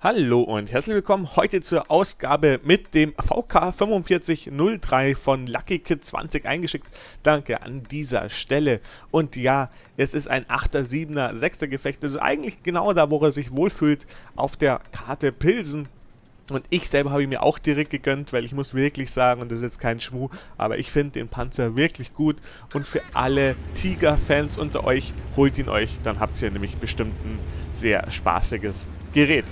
Hallo und herzlich willkommen heute zur Ausgabe mit dem VK 4503 von Lucky Kid 20 eingeschickt. Danke an dieser Stelle. Und ja, es ist ein 8er, 7er, 6er Gefecht. Also eigentlich genau da, wo er sich wohlfühlt, auf der Karte Pilsen. Und ich selber habe ihn mir auch direkt gegönnt, weil ich muss wirklich sagen, und das ist jetzt kein Schmuh, aber ich finde den Panzer wirklich gut. Und für alle Tiger-Fans unter euch, holt ihn euch, dann habt ihr nämlich bestimmt ein sehr spaßiges Gerät.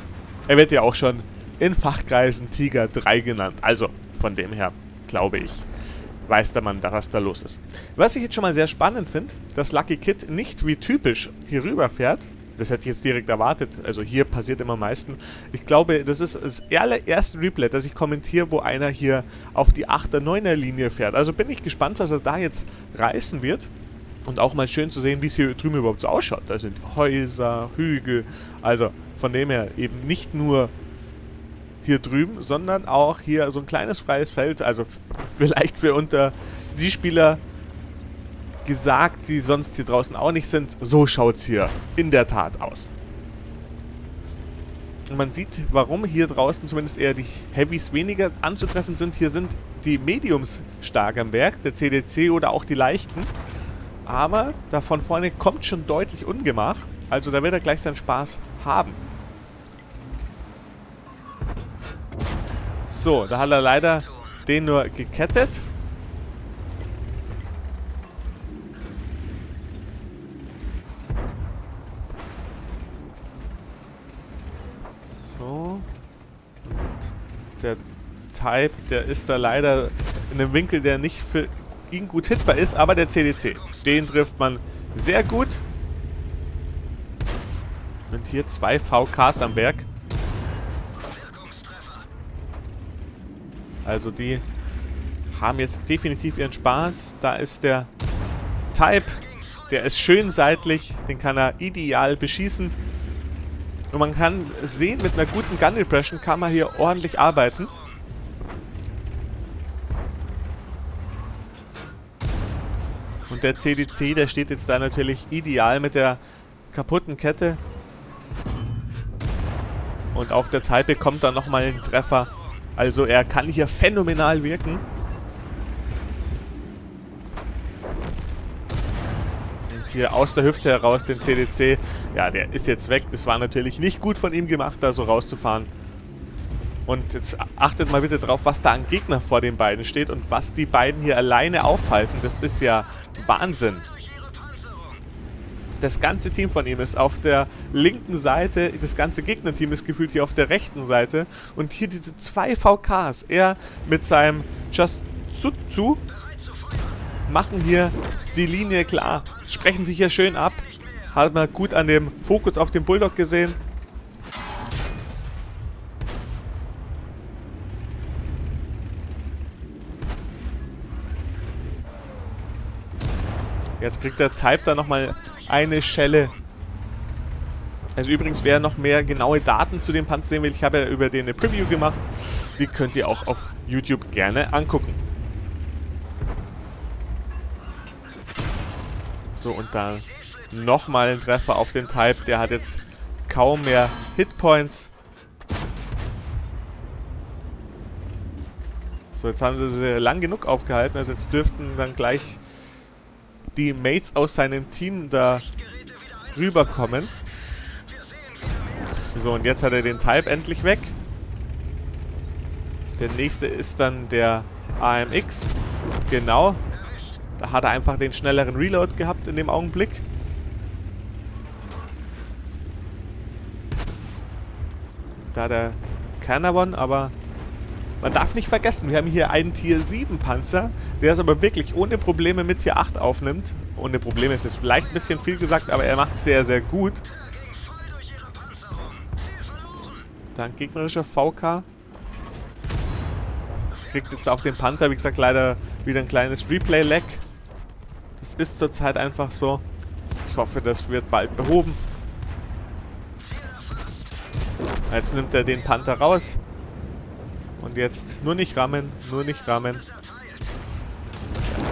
Er wird ja auch schon in Fachkreisen Tiger 3 genannt. Also von dem her, glaube ich, weiß der Mann, was da los ist. Was ich jetzt schon mal sehr spannend finde, dass Lucky Kid nicht wie typisch hier rüber fährt. Das hätte ich jetzt direkt erwartet. Also hier passiert immer am meisten. Ich glaube, das ist das allererste Replay, das ich kommentiere, wo einer hier auf die 8er, 9er Linie fährt. Also bin ich gespannt, was er da jetzt reißen wird. Und auch mal schön zu sehen, wie es hier drüben überhaupt so ausschaut. Da sind Häuser, Hügel. Also von dem her eben nicht nur hier drüben, sondern auch hier so ein kleines freies Feld. Also vielleicht für unter die Spieler gesagt, die sonst hier draußen auch nicht sind. So schaut es hier in der Tat aus. Man sieht, warum hier draußen zumindest eher die Heavies weniger anzutreffen sind. Hier sind die Mediums stark am Werk, der CDC oder auch die Leichten. Aber da von vorne kommt schon deutlich Ungemach. Also da wird er gleich seinen Spaß haben. So, da hat er leider den nur gekettet. So. Der Type, der ist da leider in einem Winkel, der nicht für ihn gut hitbar ist, aber der CDC, den trifft man sehr gut. Und hier zwei VKs am Werk. Also die haben jetzt definitiv ihren Spaß. Da ist der Type, der ist schön seitlich, den kann er ideal beschießen. Und man kann sehen, mit einer guten Gun Impression kann man hier ordentlich arbeiten. Und der CDC, der steht jetzt da natürlich ideal mit der kaputten Kette. Und auch der Type bekommt dann nochmal einen Treffer. Also er kann hier phänomenal wirken. Und hier aus der Hüfte heraus den CDC. Ja, der ist jetzt weg. Das war natürlich nicht gut von ihm gemacht, da so rauszufahren. Und jetzt achtet mal bitte drauf, was da an Gegner vor den beiden steht und was die beiden hier alleine aufhalten. Das ist ja Wahnsinn. Das ganze Team von ihm ist auf der linken Seite, das ganze Gegnerteam ist gefühlt hier auf der rechten Seite. Und hier diese zwei VKs, er mit seinem Just Jutsu, machen hier die Linie klar. Sprechen sich hier schön ab. Hat man gut an dem Fokus auf den Bulldog gesehen. Jetzt kriegt der Type da nochmal eine Schelle. Also übrigens, wer noch mehr genaue Daten zu dem Panzer sehen will, ich habe ja über den eine Preview gemacht. Die könnt ihr auch auf YouTube gerne angucken. So, und da nochmal ein Treffer auf den Type. Der hat jetzt kaum mehr Hitpoints. So, jetzt haben sie sie lang genug aufgehalten. Also jetzt dürften dann gleich die Mates aus seinem Team da rüberkommen. So, und jetzt hat er den Type endlich weg. Der nächste ist dann der AMX. Genau. Da hat er einfach den schnelleren Reload gehabt in dem Augenblick. Da der Cannavon, aber man darf nicht vergessen, wir haben hier einen Tier 7 Panzer, der es aber wirklich ohne Probleme mit Tier 8 aufnimmt. Ohne Probleme ist jetzt vielleicht ein bisschen viel gesagt, aber er macht es sehr, sehr gut. Dann gegnerischer VK. Kriegt jetzt auch den Panther, wie gesagt, leider wieder ein kleines Replay-Lag. Das ist zurzeit einfach so. Ich hoffe, das wird bald behoben. Jetzt nimmt er den Panther raus. Und jetzt nur nicht rammen, nur nicht rammen.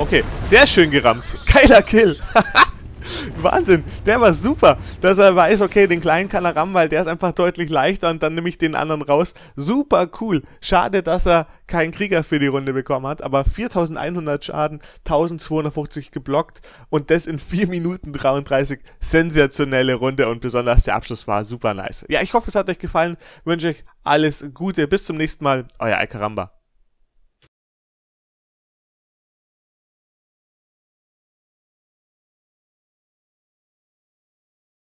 Okay, sehr schön gerammt. Geiler Kill. Wahnsinn. Der war super, dass er weiß, okay, den kleinen kann er rammen, weil der ist einfach deutlich leichter und dann nehme ich den anderen raus. Super cool. Schade, dass er keinen Krieger für die Runde bekommen hat, aber 4100 Schaden, 1250 geblockt und das in 4 Minuten 33. Sensationelle Runde und besonders der Abschluss war super nice. Ja, ich hoffe, es hat euch gefallen. Wünsche euch alles Gute. Bis zum nächsten Mal. Euer Alcaramba.